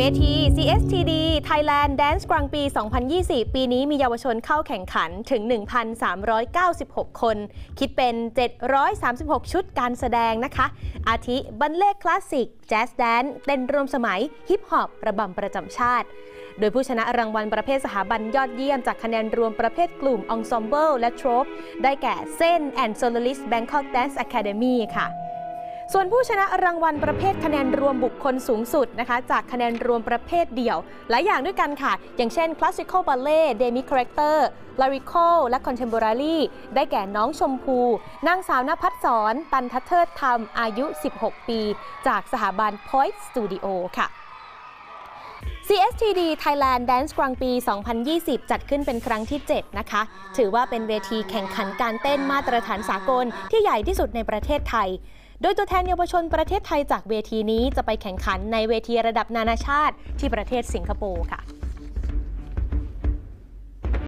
เวที CSTD Thailand Dance กลางปี 2020ปีนี้มีเยาวชนเข้าแข่งขันถึง 1,396 คน คิดเป็น 736 ชุดการแสดงนะคะ อาทิบันเลขคลาสสิก แจ๊สแดนเต้นรวมสมัย ฮิปฮอประบำประจำชาติ โดยผู้ชนะรางวัลประเภทสถาบันยอดเยี่ยมจากคะแนนรวมประเภทกลุ่ม Ensemble และ Trope ได้แก่เส้น and Soloist Bangkok Dance Academy ค่ะ ส่วนผู้ชนะรางวัลประเภทคะแนนรวมบุคคลสูงสุดนะคะ จากคะแนนรวมประเภทเดี่ยว หลายอย่างด้วยกันค่ะ อย่างเช่น Classical Ballet Demi Character Lyrical และ Contemporary ได้แก่น้องชมพู นางสาวนภัสสรตันทัเทิดธรรม อายุ 16 ปี จากสถาบัน Point Studio ค่ะ CSTD Thailand Dance กลางปี 2020 จัดขึ้นเป็นครั้งที่ 7 นะคะ ถือว่าเป็นเวทีแข่งขันการเต้นมาตรฐานสากลที่ใหญ่ที่สุดในประเทศไทย โดยตัวแทนเยาวชนประเทศไทยจากเวทีนี้จะไปแข่งขันในเวทีระดับนานาชาติที่ประเทศสิงคโปร์ค่ะ